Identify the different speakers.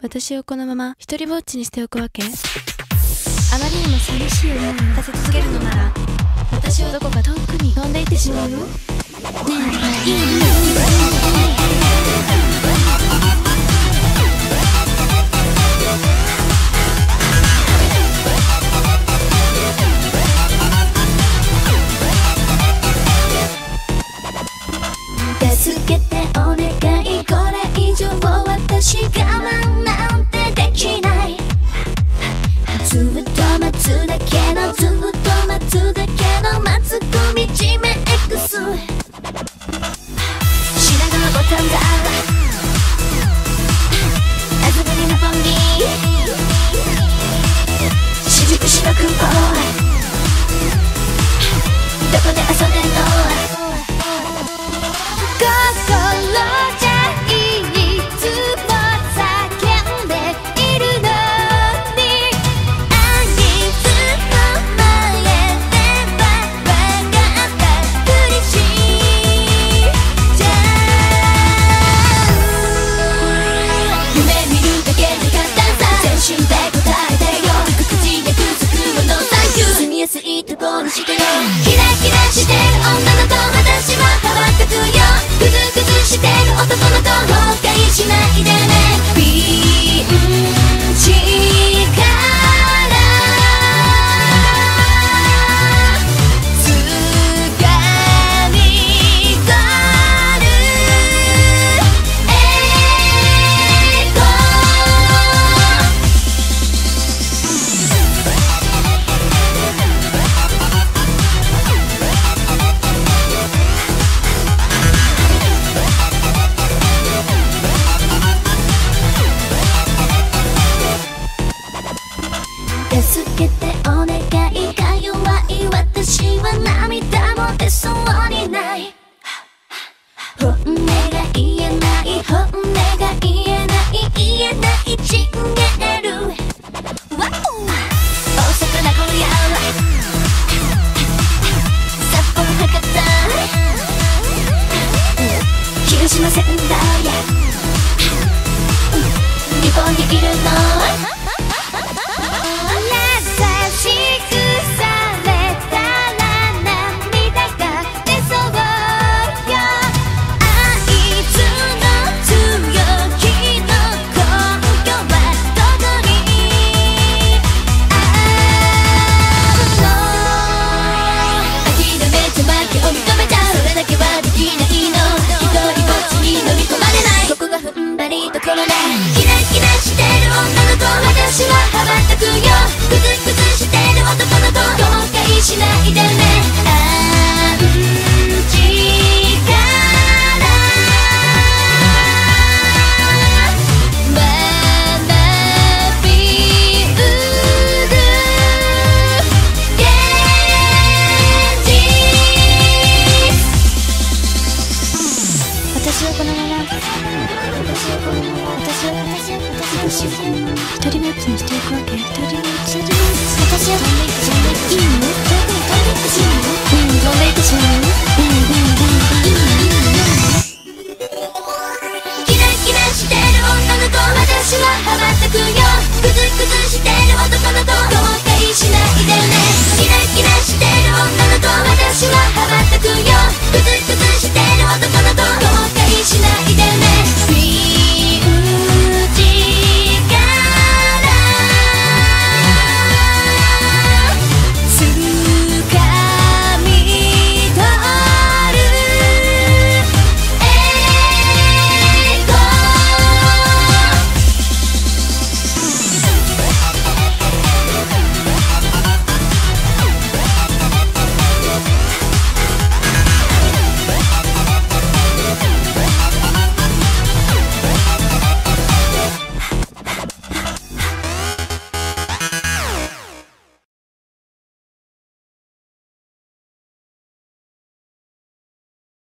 Speaker 1: 私をこのまま一人ぼっちにしておくわけあまりにも寂しい思いをさせ続けるのなら私をどこか遠くに飛んでいってしまうよねえいい
Speaker 2: 助けてお願いこれ以上私我つだけのずっと待つだけのマツコミチメ X 品川ボタンがあずぶりのポンギ新宿白くもどこで遊してる男の子後悔しないでね。本音が言えない本音が言えない言えないチンゲル。大阪名古屋札幌博多。広島仙台日本にいるの。私
Speaker 1: を一人ぼっちにしていくわけ一人ぼっち一人ぼっち私を飛んでいくしまういいの？遠くに飛んでいくしまううん飛んでいくしまうようんうん